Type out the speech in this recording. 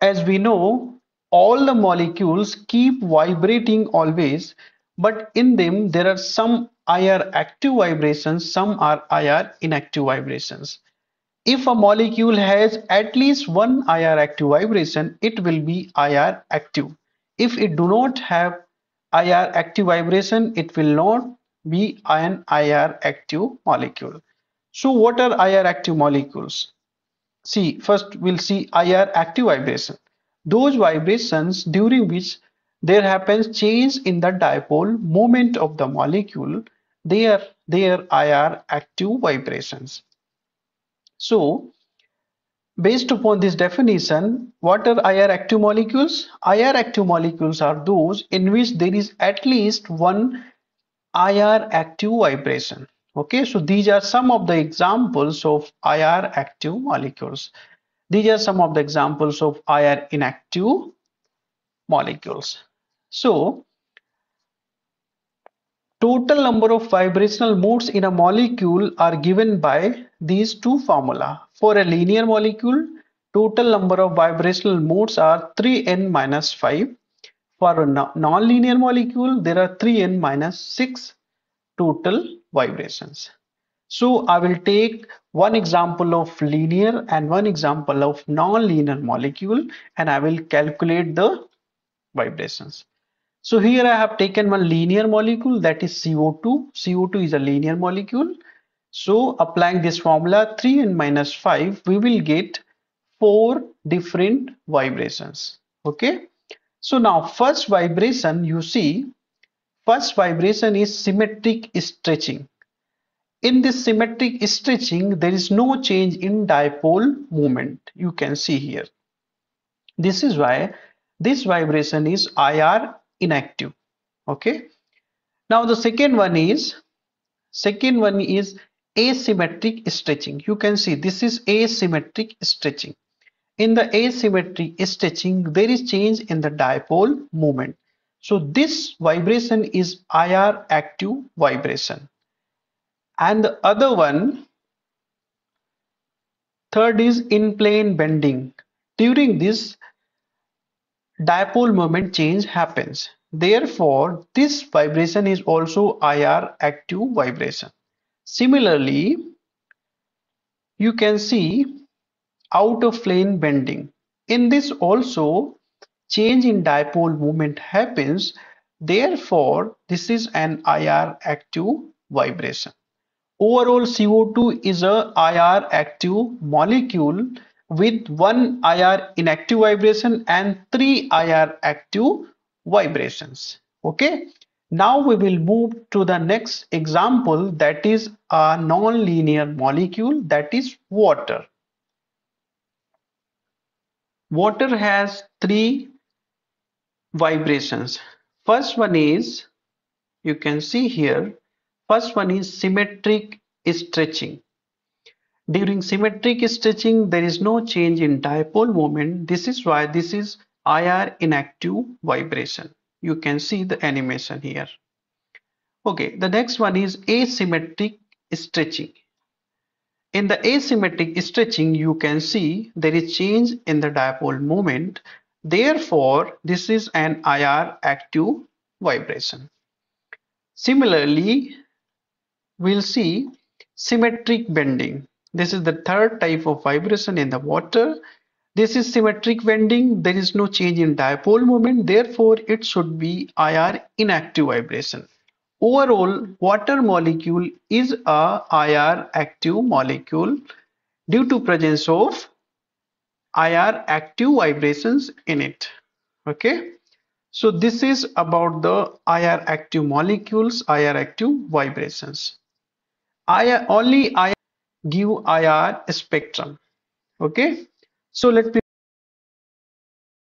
as we know all the molecules keep vibrating always but in them there are some IR active vibrations some are IR inactive vibrations. If a molecule has at least one IR active vibration it will be IR active. If it do not have IR active vibration it will not be an IR active molecule. So what are IR active molecules see first we'll see IR active vibration. Those vibrations during which there happens change in the dipole moment of the molecule they are they are IR active vibrations. So based upon this definition what are IR active molecules? IR active molecules are those in which there is at least one IR active vibration okay so these are some of the examples of IR active molecules. These are some of the examples of IR inactive molecules. So total number of vibrational modes in a molecule are given by these two formula. For a linear molecule total number of vibrational modes are 3n minus 5 for a non-linear molecule there are 3n minus 6 total vibrations. So I will take one example of linear and one example of non-linear molecule and I will calculate the vibrations. So here I have taken one linear molecule that is CO2. CO2 is a linear molecule. So applying this formula 3n minus 5 we will get four different vibrations. Okay. So now first vibration you see First vibration is symmetric stretching. In this symmetric stretching, there is no change in dipole moment. You can see here. This is why this vibration is IR inactive. Okay. Now the second one is second one is asymmetric stretching. You can see this is asymmetric stretching. In the asymmetric stretching, there is change in the dipole moment. So this vibration is IR active vibration. And the other one, third is in plane bending. During this, dipole moment change happens. Therefore, this vibration is also IR active vibration. Similarly, you can see out of plane bending. In this also, change in dipole moment happens therefore this is an IR active vibration. Overall CO2 is a IR active molecule with one IR inactive vibration and three IR active vibrations. Okay? Now we will move to the next example that is a non-linear molecule that is water. Water has three vibrations. First one is you can see here first one is symmetric stretching. During symmetric stretching there is no change in dipole moment. This is why this is IR inactive vibration. You can see the animation here. Okay the next one is asymmetric stretching. In the asymmetric stretching you can see there is change in the dipole moment Therefore, this is an IR active vibration. Similarly, we'll see symmetric bending. This is the third type of vibration in the water. This is symmetric bending. There is no change in dipole moment. Therefore, it should be IR inactive vibration. Overall, water molecule is a IR active molecule due to presence of IR active vibrations in it. Okay? So this is about the IR active molecules IR active vibrations. I only I give IR spectrum. Okay? So let me